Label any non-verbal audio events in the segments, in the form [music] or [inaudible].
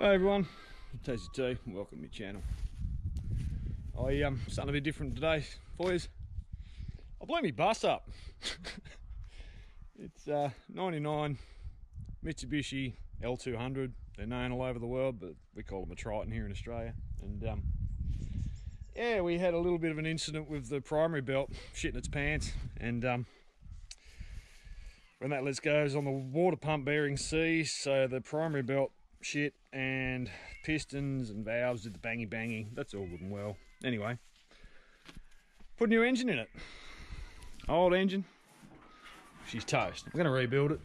Hi everyone, Tazy T, welcome to my channel. I um something a bit different today you. I blew my bus up. [laughs] it's uh 99 Mitsubishi L200. They're known all over the world, but we call them a Triton here in Australia. And um yeah, we had a little bit of an incident with the primary belt shitting its pants and um when that lets goes on the water pump bearing C, so the primary belt shit and pistons and valves did the bangy bangy. That's all good and well. Anyway, put a new engine in it. Old engine. She's toast. I'm going to rebuild it.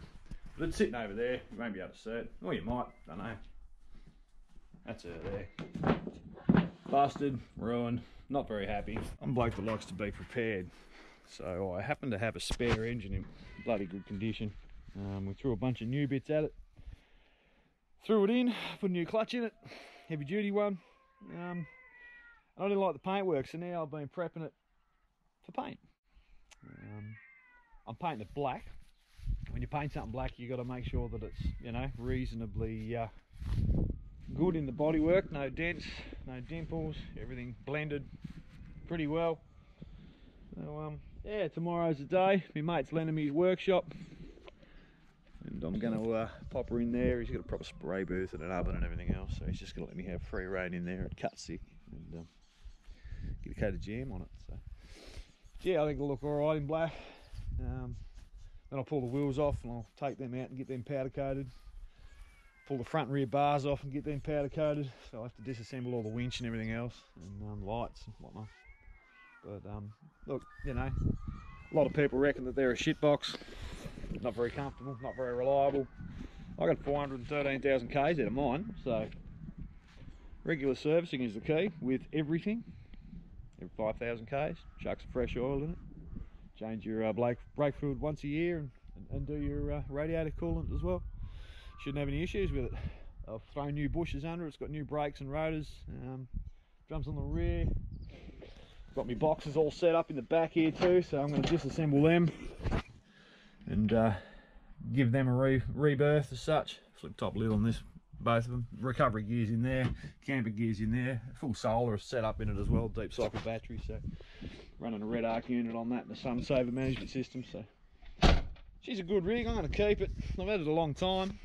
But it's sitting over there. You won't be able to see it. Or you might. Don't know. That's her there. Busted, ruined, not very happy. I'm a bloke that likes to be prepared. So I happen to have a spare engine in bloody good condition. Um, we threw a bunch of new bits at it. Threw it in, put a new clutch in it, heavy duty one. Um, I didn't like the paintwork, so now I've been prepping it for paint. Um, I'm painting it black. When you paint something black, you've got to make sure that it's, you know, reasonably uh, good in the bodywork. No dents, no dimples, everything blended pretty well. So um, yeah, tomorrow's the day. My mate's lending me his workshop. I'm going to uh, pop her in there. He's got a proper spray booth and an oven and everything else. So he's just going to let me have free reign in there at Cutsick and um, get a coat of jam on it. So yeah, I think it'll look all right in black. Um, then I'll pull the wheels off and I'll take them out and get them powder coated. Pull the front and rear bars off and get them powder coated. So I'll have to disassemble all the winch and everything else and um, lights and whatnot. But um, look, you know, a lot of people reckon that they're a shitbox. Not very comfortable, not very reliable. I got 413,000 k's out of mine, so regular servicing is the key with everything. Every 5,000 k's, chuck some fresh oil in it. Change your uh, brake, brake fluid once a year and, and, and do your uh, radiator coolant as well. Shouldn't have any issues with it. I've thrown new bushes under it, it's got new brakes and rotors, um, drums on the rear, Got my boxes all set up in the back here too, so I'm going to disassemble them and uh, give them a re rebirth as such. Flip top lid on this, both of them. Recovery gears in there, camper gears in there, full solar set up in it as well, deep cycle battery, so running a Redarc unit on that and a SunSaver management system. So she's a good rig, I'm to keep it. I've had it a long time,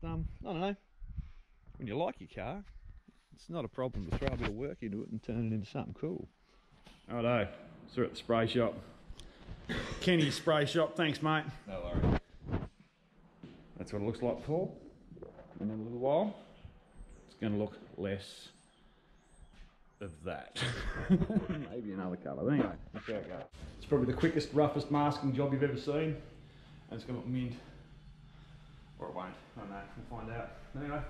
but um, I don't know. When you like your car, it's not a problem to throw a bit of work into it and turn it into something cool. Righto, so we're at the spray shop. Kenny spray shop, thanks mate. No worries. That's what it looks like Paul. In a little while, it's gonna look less of that. [laughs] Maybe another colour. But anyway, that's how it goes. It's probably the quickest, roughest masking job you've ever seen. And it's gonna look mint. Or it won't. I don't know. We'll find out. Anyway,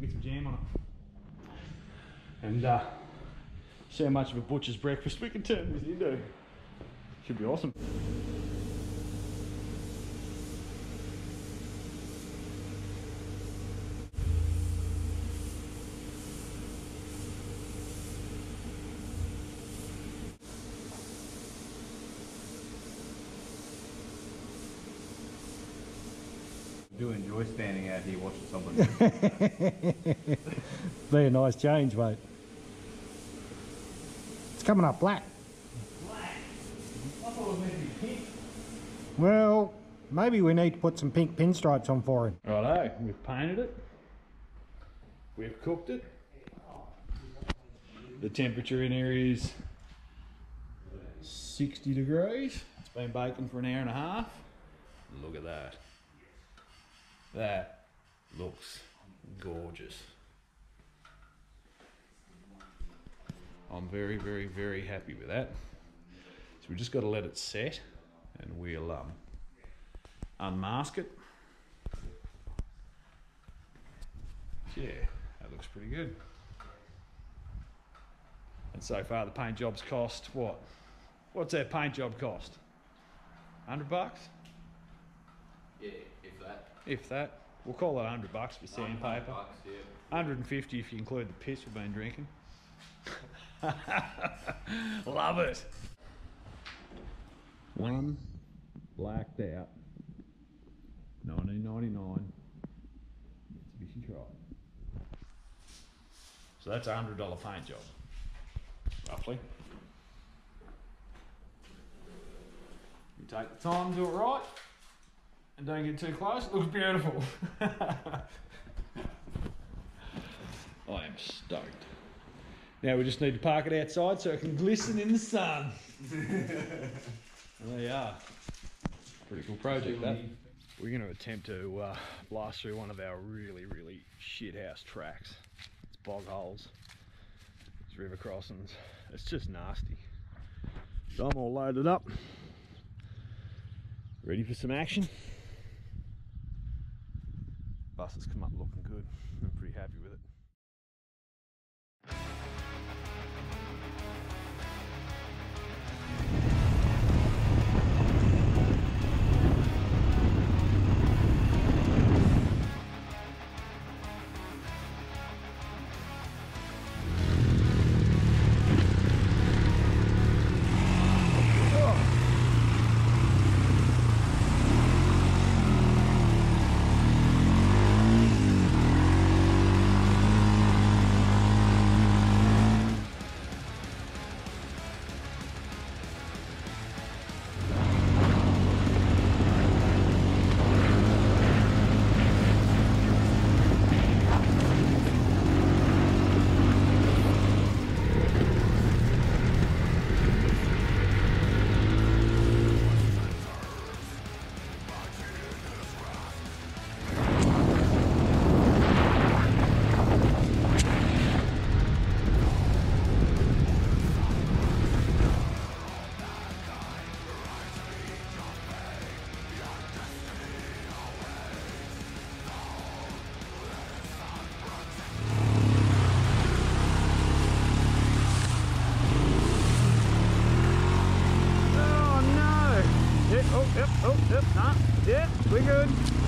get some jam on it. And uh, see how much of a butcher's breakfast we can turn this into. Should be awesome. I do enjoy standing out here watching someone. [laughs] Be a nice change, mate. It's coming up black. Black. I thought it was meant to be pink. Well, maybe we need to put some pink pinstripes on for him. Righto, we've painted it. We've cooked it. The temperature in here is 60 degrees. It's been baking for an hour and a half. Look at that. That looks gorgeous. I'm very, very, very happy with that. So we just got to let it set and we'll um, unmask it. Yeah, that looks pretty good. And so far the paint job's cost what? What's that paint job cost? 100 bucks? yeah, if that. If that. We'll call it 100 bucks for sandpaper. Bucks, yeah. 150 if you include the piss we've been drinking. [laughs] Love it. One blacked out 1999 Mitsubishi Triton. So that's a hundred dollar paint job, roughly. You take the time, do it right, and don't get too close. It looks beautiful. [laughs] I am stoked. Now we just need to park it outside so it can glisten in the sun. [laughs] there you are. Pretty cool project that. We're going to attempt to uh, blast through one of our really, really shit house tracks. It's bog holes, it's river crossings. It's just nasty. So I'm all loaded up, ready for some action. Bus has come up looking good. I'm pretty happy with it. Yep, oh, yep, yep, nah, yeah, we're good.